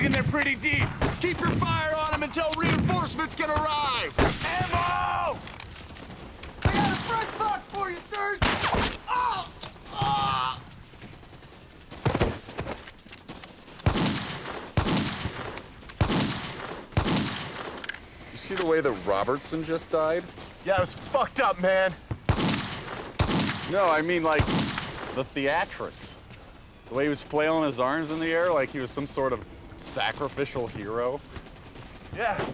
dug in there pretty deep. Keep your fire on him until reinforcements can arrive. Ammo! I got a fresh box for you, sirs! Oh! Oh! You see the way that Robertson just died? Yeah, it was fucked up, man. No, I mean like the theatrics. The way he was flailing his arms in the air like he was some sort of sacrificial hero. Yeah.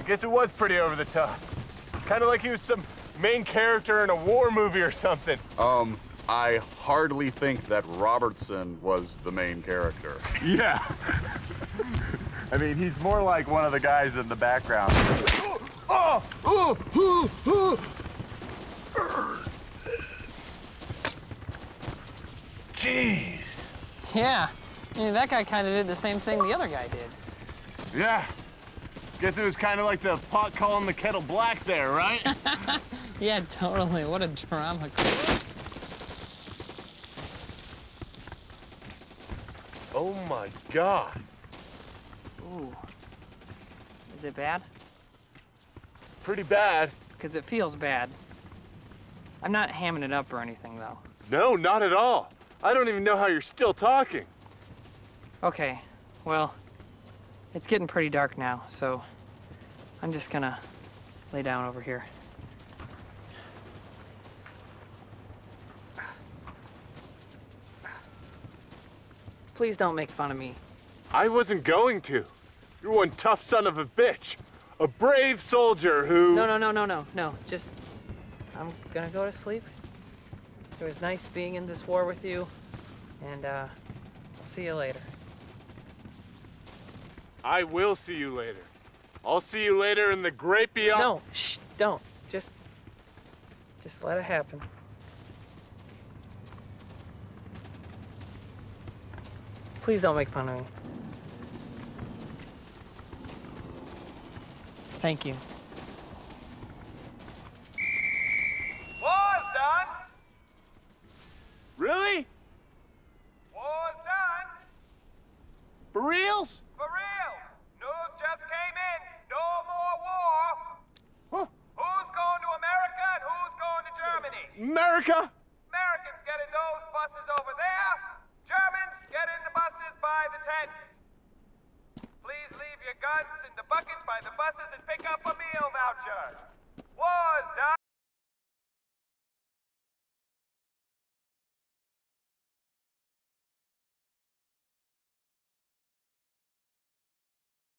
I guess it was pretty over the top. Kind of like he was some main character in a war movie or something. Um, I hardly think that Robertson was the main character. Yeah. I mean, he's more like one of the guys in the background. Oh! Oh! Oh! Oh! Jeez. Yeah. I mean, that guy kind of did the same thing the other guy did. Yeah. Guess it was kind of like the pot calling the kettle black there, right? Yeah, totally. What a drama. queen. oh my god. Ooh. Is it bad? Pretty bad. Because it feels bad. I'm not hamming it up or anything, though. No, not at all. I don't even know how you're still talking. Okay, well, it's getting pretty dark now, so I'm just gonna lay down over here. Please don't make fun of me. I wasn't going to. You're one tough son of a bitch. A brave soldier who. No, no, no, no, no, no. Just, I'm gonna go to sleep. It was nice being in this war with you, and uh, I'll see you later. I will see you later. I'll see you later in the great beyond. No, shh, don't. Just, just let it happen. Please don't make fun of me. Thank you. War's done. Really? War's done. For reals? For real. News just came in. No more war. Huh. Who's going to America and who's going to Germany? America? Americans get in those buses over there. Germans get in the buses by the tents. Please leave your guns in the bucket by the buses and pick up a meal voucher. War's done.